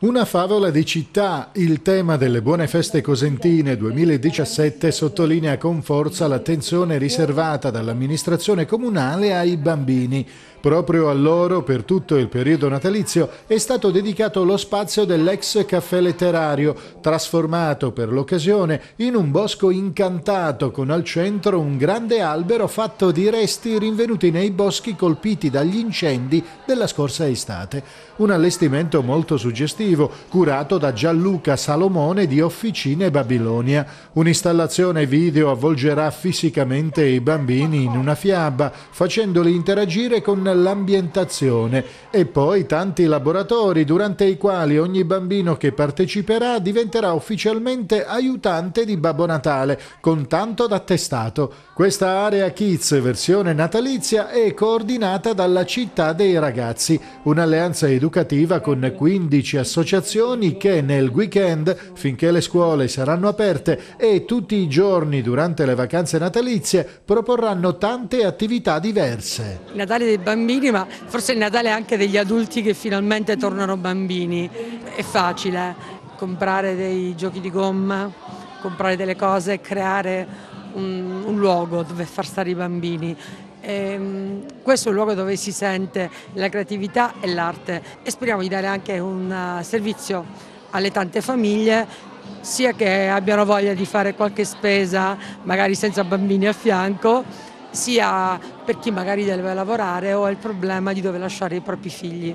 Una favola di città, il tema delle buone feste cosentine 2017 sottolinea con forza l'attenzione riservata dall'amministrazione comunale ai bambini. Proprio a loro, per tutto il periodo natalizio, è stato dedicato lo spazio dell'ex caffè letterario, trasformato per l'occasione in un bosco incantato con al centro un grande albero fatto di resti rinvenuti nei boschi colpiti dagli incendi della scorsa estate. Un allestimento molto suggestivo, curato da Gianluca Salomone di Officine Babilonia. Un'installazione video avvolgerà fisicamente i bambini in una fiaba, facendoli interagire con l'ambientazione e poi tanti laboratori durante i quali ogni bambino che parteciperà diventerà ufficialmente aiutante di Babbo Natale con tanto d'attestato. Questa area Kids versione natalizia è coordinata dalla città dei ragazzi, un'alleanza educativa con 15 associazioni che nel weekend, finché le scuole saranno aperte e tutti i giorni durante le vacanze natalizie, proporranno tante attività diverse. Natale dei bambini, ma forse il Natale anche degli adulti che finalmente tornano bambini. È facile comprare dei giochi di gomma, comprare delle cose, creare un, un luogo dove far stare i bambini. Ehm, questo è un luogo dove si sente la creatività e l'arte e speriamo di dare anche un uh, servizio alle tante famiglie sia che abbiano voglia di fare qualche spesa magari senza bambini a fianco sia per chi magari deve lavorare o ha il problema di dove lasciare i propri figli.